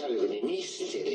しゃるよねミッセル